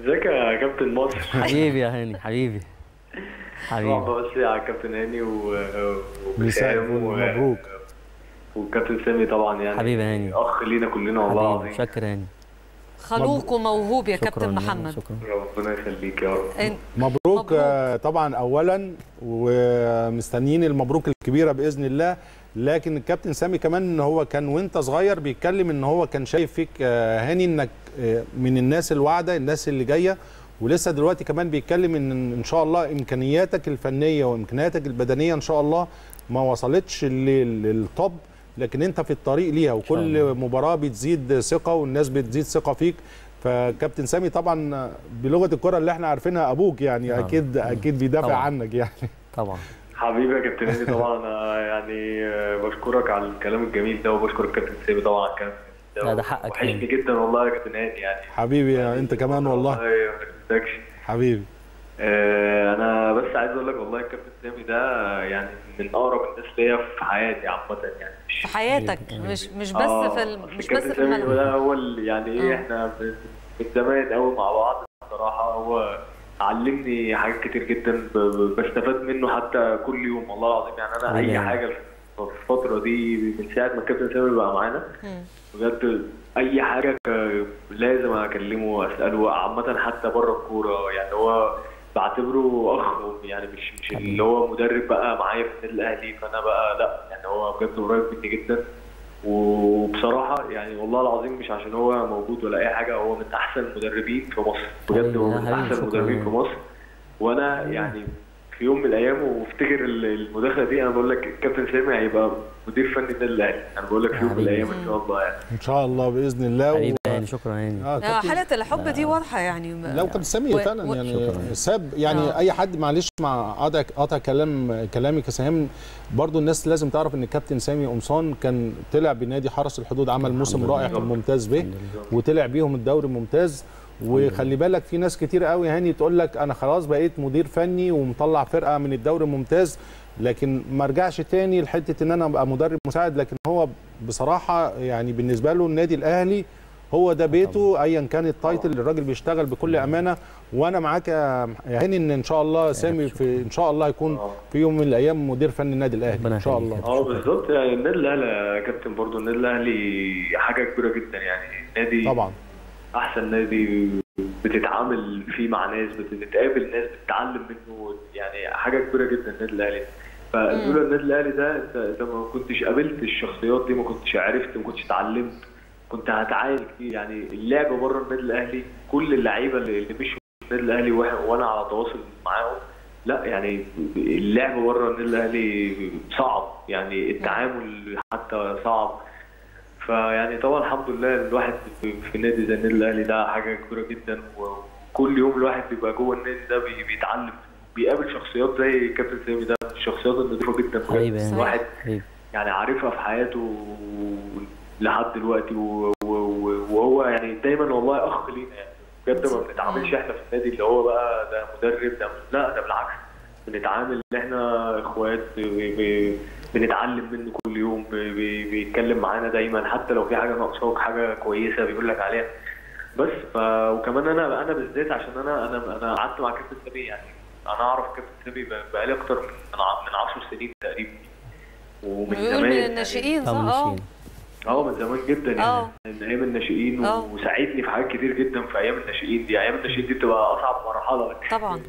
ازيك يا كابتن مصر؟ حبيبي يا هاني حبيبي. حبيبي. طبعا بس على كابتن هاني و- مبروك. والكابتن سامي طبعا يعني. حبيبي هاني. أخ لينا كلنا والله العظيم. شكرا هاني. خلوق وموهوب يا كابتن محمد. شكرا. ربنا يخليك يا رب. مبروك, مبروك. آه، طبعا اولا ومستنيين المبروك الكبيرة بإذن الله. لكن الكابتن سامي كمان ان هو كان وأنت صغير بيتكلم إن هو كان شايف فيك آه، هاني إنك آه، من الناس الواعدة الناس اللي جاية. ولسه دلوقتي كمان بيتكلم إن إن شاء الله إمكانياتك الفنية وإمكانياتك البدنية إن شاء الله ما وصلتش لل- للطب لكن انت في الطريق ليها وكل الله. مباراة بتزيد ثقة والناس بتزيد ثقة فيك فكابتن سامي طبعا بلغة الكرة اللي إحنا عارفينها أبوك يعني آه. أكيد أكيد بيدافع طبعا. عنك يعني طبعا حبيبي يا كابتن هاني طبعا أنا يعني بشكرك على الكلام الجميل ده وبشكر الكابتن سامي طبعا على الكلام الجميل لا، ده حقك وحشني يعني. جدا والله يا كابتن هاني يعني حبيبي يا انت كمان والله ما حبيبي أنا بس عايز أقول لك والله الكابتن سامي ده يعني من أقرب الناس ليا في حياتي عامة يعني في حياتك مش مش بس آه، في ال- أصل مش بس في سامي الملعب ده هو يعني إيه آه. إحنا من زمان قوي مع بعض بصراحة هو علمني حاجات كتير جدا بستفاد منه حتى كل يوم والله العظيم يعني أنا أي. حاجة في الفترة دي من ساعة ما الكابتن سامي بقى معانا. بجد أي حاجة لازم أكلمه اساله عامة حتى بره الكورة يعني هو بعتبره أخ يعني مش مش اللي هو مدرب بقى معايا في النادي الأهلي فأنا بقى لأ يعني هو بجد قريب مني جدا. وبصراحة يعني والله العظيم مش عشان هو موجود ولا أي حاجة هو من أحسن المدربين في مصر. بجد هو من أحسن. المدربين في مصر. وأنا يعني في يوم من الأيام وافتكر ال- المداخلة دي أنا بقول لك الكابتن سامي هيبقى مدير فني النادي الأهلي. أنا بقول لك في يوم من. الأيام إن شاء الله يعني. إن شاء الله بإذن الله. هاني شكرا هاني آه آه، كابتن. حالة الحب دي واضحة يعني. لو كابتن سامي و- فعلا و- يعني شكراً. ساب يعني آه. أي حد معلش مع قطع قطع كلام كلامك يا سهام برضو الناس لازم تعرف إن الكابتن سامي قمصان كان طلع بنادي حرس الحدود عمل موسم رائع لله. في الممتاز به وطلع بيهم الدوري الممتاز. وخلي بالك في ناس كتير قوي هاني تقول لك أنا خلاص بقيت مدير فني ومطلع فرقة من الدوري الممتاز لكن ما رجعش تاني لحتة إن أنا أبقى مدرب مساعد لكن هو بصراحة يعني بالنسبة له النادي الأهلي هو ده بيته ايا كان ال title الراجل بيشتغل بكل أمانة. وأنا معاك يا هاني إن إن شاء الله سامي في إن شاء الله هيكون في يوم من الأيام مدير فني النادي الأهلي إن شاء. الله. آه بالظبط. يعني النادي الأهلي يا كابتن برضه النادي الأهلي حاجة كبيرة جدا. يعني نادي طبعا. أحسن نادي بتتعامل فيه مع ناس بتتقابل ناس بتتعلم منه. يعني حاجة كبيرة جدا النادي الأهلي. فلولا النادي الأهلي ده انت انت ما كنتش قابلت الشخصيات دي ما كنتش عرفت ما كنتش اتعلمت. كنت هتعاني كتير. يعني اللعب بره النادي الأهلي كل اللعيبة اللي اللي مشوا النادي الأهلي وأنا على تواصل معاهم لا يعني اللعب بره النادي الأهلي صعب. يعني التعامل حتى صعب. فيعني طبعا الحمد لله الواحد في نادي زي النادي الأهلي ده حاجة كبيرة جدا. وكل يوم الواحد بيبقى جوه النادي ده بي- بيتعلم بيقابل شخصيات زي كابتن سامي ده. الشخصيات النظيفة جدا. يعني. الواحد يعني عارفها في حياته لحد دلوقتي وهو يعني دايما والله أخ لينا يعني. بجد ما بنتعاملش إحنا في النادي اللي هو بقى ده مدرب ده لا ده بالعكس. بنتعامل إن إحنا إخوات بنتعلم منه كل يوم بيتكلم معانا دايما. حتى لو في حاجة ناقصاك حاجة كويسة بيقول لك عليها. بس ف وكمان أنا أنا بالذات عشان أنا أنا أنا قعدت مع كابتن سامي يعني أنا أعرف كابتن سامي ب- بقالي أكتر من من 10 سنين تقريبا. ومن زمان من يعني. الناشئين صح؟ طبعا آه من زمان جدا يعني. آه. من أيام الناشئين آه. وساعدني في حاجات كتير جدا في أيام الناشئين دي. أيام الناشئين دي بتبقى أصعب مرحلة. طبعا.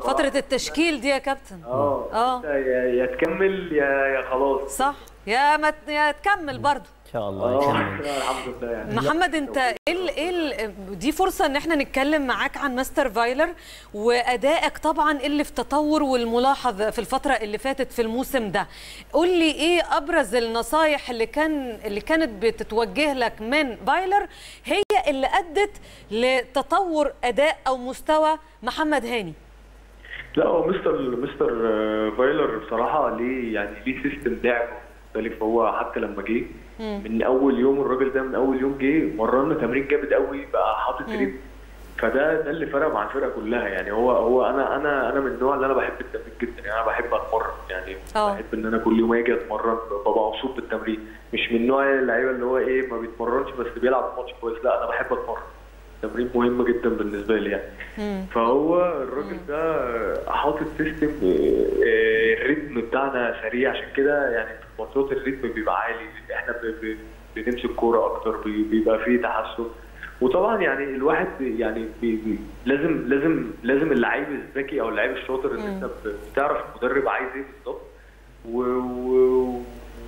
فترة التشكيل دي يا كابتن. آه. آه. يا تكمل يا يا خلاص. صح. يا ما يا تكمل برضه شاء الله آه يكمل. الحمد لله يعني. محمد انت إيه ال- إيه ال- دي فرصة إن إحنا نتكلم معاك عن مستر فايلر وأدائك طبعا اللي في تطور والملاحظ في الفترة اللي فاتت في الموسم ده. قول لي إيه أبرز النصايح اللي كان اللي كانت بتتوجه لك من فايلر هي اللي أدت لتطور أداء أو مستوى محمد هاني؟ لا هو مستر مستر آه، فايلر بصراحة ليه يعني ليه system لعب مختلف. هو حتى لما جه من أول يوم الراجل ده من أول يوم جه مرنا تمرين جامد قوي بقى حاطط ريتم فده ده اللي فرق مع الفرقة كلها يعني. هو هو أنا أنا أنا من النوع اللي أنا بحب التمرين جدا يعني. أنا بحب أتمرن يعني. آه. بحب إن أنا كل يوم أجي أتمرن ببقى مبسوط بالتمرين. مش من نوع اللعيبة اللي هو إيه ما بيتمرنش بس بيلعب ماتش كويس. لا أنا بحب أتمرن. تمرين مهم جدا بالنسبة لي يعني. فهو الراجل ده حاطط system الريتم بتاعنا سريع. عشان كده يعني في الماتشات الريتم بيبقى عالي. إحنا بنمسك كورة أكتر بي- بيبقى فيه تحسن. وطبعا يعني الواحد يعني بي بي لازم لازم لازم اللعيب الذكي أو اللعيب الشاطر ان أنت بتعرف المدرب عايز إيه بالظبط.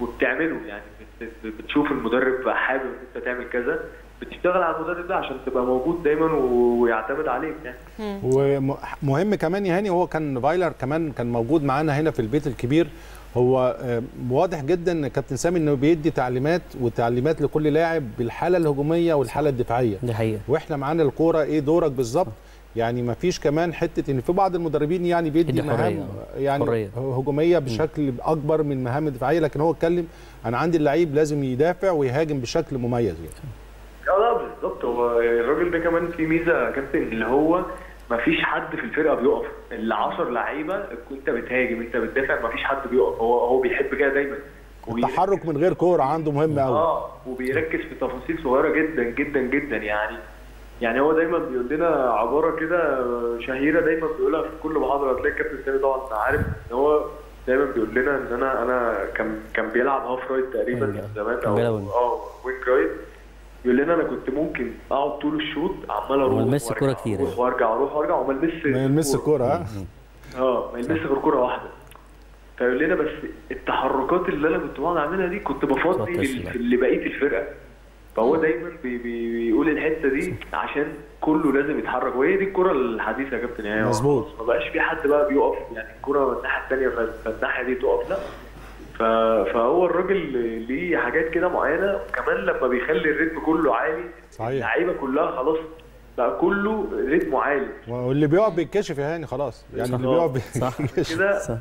وبتعمله يعني. بت... بتشوف المدرب حابب إن أنت تعمل كذا. بتشتغل على المدرب ده عشان تبقى موجود دايما ويعتمد عليك يعني. ومهم كمان يا هاني هو كان فايلر كمان كان موجود معانا هنا في البيت الكبير. هو آه، واضح جدا إن كابتن سامي إنه بيدي تعليمات وتعليمات لكل لاعب بالحالة الهجومية والحالة الدفاعية. دي حقيقة. وإحنا معانا الكورة إيه دورك بالظبط؟ يعني ما فيش كمان حتة إن في بعض المدربين يعني بيدي. مهام يعني حرية. هجومية بشكل أكبر من مهام دفاعية. لكن هو اتكلم أنا عندي اللعيب لازم يدافع ويهاجم بشكل مميز يعني آه لا بالظبط هو الراجل ده كمان في ميزة يا كابتن اللي هو ما فيش حد في الفرقة بيقف. ال 10 لعيبة انت بتهاجم انت بتدافع ما فيش حد بيقف. هو هو بيحب كده دايما. التحرك من غير كورة عنده مهم قوي آه وبيركز في تفاصيل صغيرة جدا جدا جدا يعني. يعني هو دايما بيقول لنا عبارة كده شهيرة دايما بيقولها في كل محاضرة. هتلاقي الكابتن سامي طبعا أنت عارف إن هو دايما بيقول لنا إن أنا أنا كان كان بيلعب half right تقريبا أيوة. من زمان أو. آه wing right. يقول لنا أنا كنت ممكن أقعد طول الشوط عمال أروح وأرجع، كورة كتير أروح يعني. وأرجع أروح وأرجع وما ألمسش ما يلمس الكورة. ها؟ آه ما يلمسش غير كورة واحدة. فيقول لنا بس التحركات اللي أنا كنت بقعد أعملها دي كنت بفضي. لبقيه الفرقة. فهو دايما بي بي بيقول الحتة دي عشان كله لازم يتحرك. وهي دي الكره الحديثة يا كابتن. يعني مظبوط. ما بقاش في حد بقى بيقف يعني الكره من الناحية الثانية فالناحية دي تقف. لا. فهو الراجل ليه حاجات كده معينة وكمان لما بيخلي الريتم كله عالي صحيح. اللعيبة كلها خلاص بقى كله رتمه عالي واللي بيقف بيتكشف يا هاني خلاص يعني اللي. بيقف بيتكشف كده.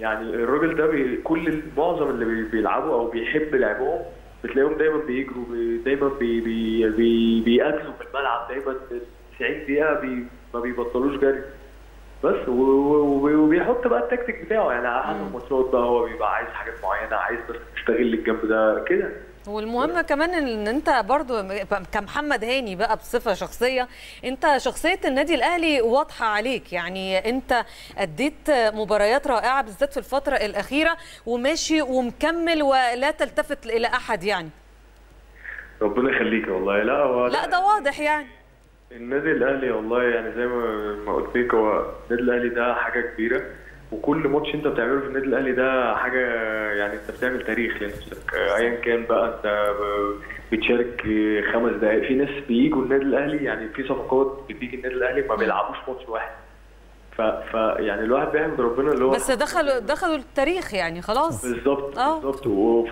يعني الراجل ده بي كل معظم اللي بي بيلعبوا أو بيحب لعبهم بتلاقيهم دايما بيجروا بي دايما بي بي بي بيأكلوا في الملعب دايما 90 دقيقة بي ما بيبطلوش جري بس وبيحط بقى التكتيك بتاعه. يعني على حسب الماتشات بقى هو بيبقى عايز حاجات معينة عايز بس تستغل الجنب ده كده. والمهم كمان إن أنت برضو كمحمد هاني بقى بصفة شخصية أنت شخصية النادي الأهلي واضحة عليك. يعني أنت أديت مباريات رائعة بالذات في الفترة الأخيرة وماشي ومكمل ولا تلتفت إلى أحد يعني؟ ربنا يخليك والله. لا هو لا ده واضح يعني. النادي الأهلي والله يعني زي ما ما قلت لك هو النادي الأهلي ده حاجة كبيرة. وكل ماتش أنت بتعمله في النادي الأهلي ده حاجة يعني أنت بتعمل تاريخ لنفسك ايا كان بقى أنت بتشارك خمس دقائق في ناس بيجوا النادي الأهلي يعني في صفقات بتيجي النادي الأهلي ما بيلعبوش ماتش واحد. ف, ف يعني الواحد بيحمد ربنا اللي هو بس دخلوا دخلوا التاريخ يعني خلاص. بالظبط آه. بالظبط.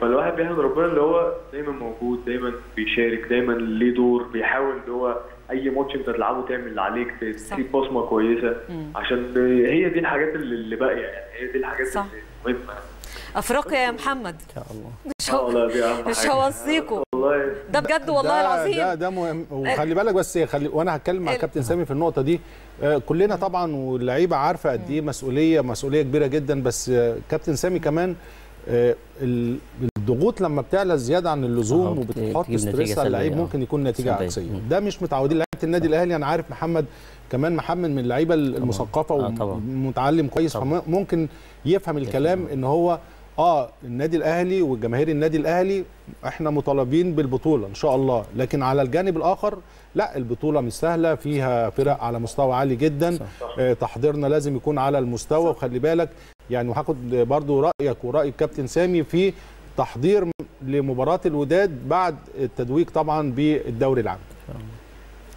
فالواحد بيحمد ربنا اللي هو دايما موجود دايما بيشارك دايما ليه دور بيحاول اللي هو أي ماتش أنت تلعبه تعمل اللي عليك. تسيب بصمة كويسة. عشان هي دي الحاجات اللي اللي باقيه يعني هي دي الحاجات صح. اللي مهمة. أفريقيا يا محمد. إن شاء الله. مش هو أهم مش. هوصيكوا والله. ده بجد والله ده العظيم. ده ده مهم. وخلي بالك بس خلي وأنا هتكلم مع كابتن سامي في النقطة دي. آه، كلنا طبعا واللعيبة عارفة قد إيه مسؤولية مسؤولية كبيرة جدا. بس آه، كابتن سامي كمان آه، ال- الضغوط لما بتعلى زيادة عن اللزوم وبتحط ستريس على اللعيب. ممكن يكون نتيجة. عكسية. ده مش متعودين لعيبة النادي الأهلي أنا عارف محمد كمان محمد من اللعيبة المثقفة طبعا. ومتعلم كويس. فممكن يفهم الكلام إن هو آه النادي الأهلي وجماهير النادي الأهلي إحنا مطالبين بالبطولة إن شاء الله لكن على الجانب الآخر لا البطولة مش سهلة فيها فرق على مستوى عالي جدا آه تحضيرنا لازم يكون على المستوى وخلي بالك يعني وهاخد برضو رأيك ورأي الكابتن سامي في تحضير لمباراة الوداد بعد التدويج طبعا بالدوري العام.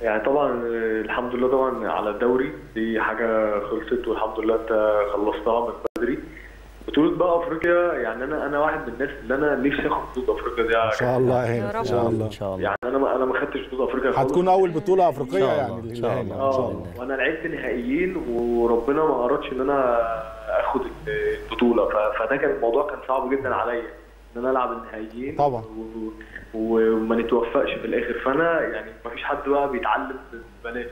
يعني طبعا آه، الحمد لله طبعا على الدوري. دي حاجة خلصت والحمد لله انت خلصتها من بدري. بطولة بقى أفريقيا يعني أنا أنا واحد من الناس اللي أنا نفسي آخد بطولة أفريقيا دي إن شاء الله يا. ان شاء الله. إن شاء الله. يعني أنا ما أنا ما خدتش بطولة أفريقيا خالص. هتكون أول بطولة أفريقية شاء يعني إن شاء. الله. إن شاء آه الله. وأنا لعبت نهائيين وربنا ما ارادش إن أنا آخد البطولة. فده كان الموضوع كان صعب جدا عليا. ان أنا العب النهائيين طبعا. و- وما نتوفقش في الآخر فأنا يعني ما فيش حد بقى بيتعلم ببلاش.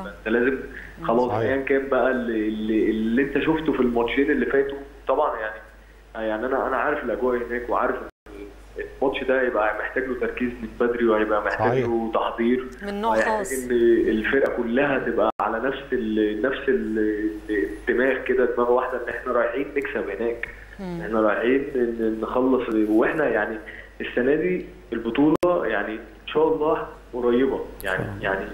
أنت لازم خلاص. ايا كان بقى اللي, اللي, اللي أنت شفته في الماتشين اللي فاتوا طبعا يعني يعني أنا أنا عارف الأجواء هناك وعارف الماتش ده هيبقى محتاج له تركيز من بدري وهيبقى محتاج. له تحضير من نوع خاص إن الفرقة كلها تبقى على نفس ال نفس ال- الدماغ كده دماغ واحدة إن إحنا رايحين نكسب هناك إحنا رايحين نخلص وإحنا يعني السنة دي البطولة يعني إن شاء الله قريبة. يعني يعني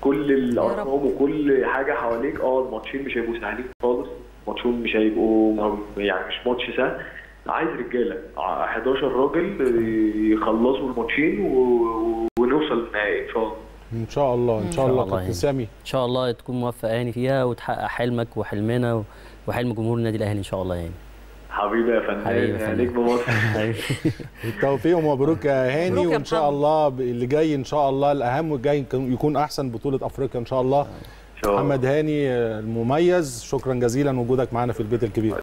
كل الأرقام وكل حاجة حواليك آه الماتشين مش هيبقوا سهلين خالص. الماتشين مش هيبقوا يعني مش ماتش سهل. عايز رجالة. ع- 11 راجل يخلصوا الماتشين و- ونوصل للنهائي إن شاء الله. إن شاء الله إن شاء الله كابتن يعني. سامي. إن شاء الله تكون موفق يعني فيها وتحقق حلمك وحلمنا وحلم جمهور النادي الأهلي إن شاء الله يعني. حبيبي يا فنان حبيبي يا يا فنان. نجم مصر حبيبي. بالتوفيق ومبروك يا هاني وإن شاء. الله اللي جاي إن شاء الله الأهم والجاي يكون- أحسن بطولة أفريقيا إن شاء الله إن شاء الله محمد هاني المميز شكرا جزيلا وجودك معنا في البيت الكبير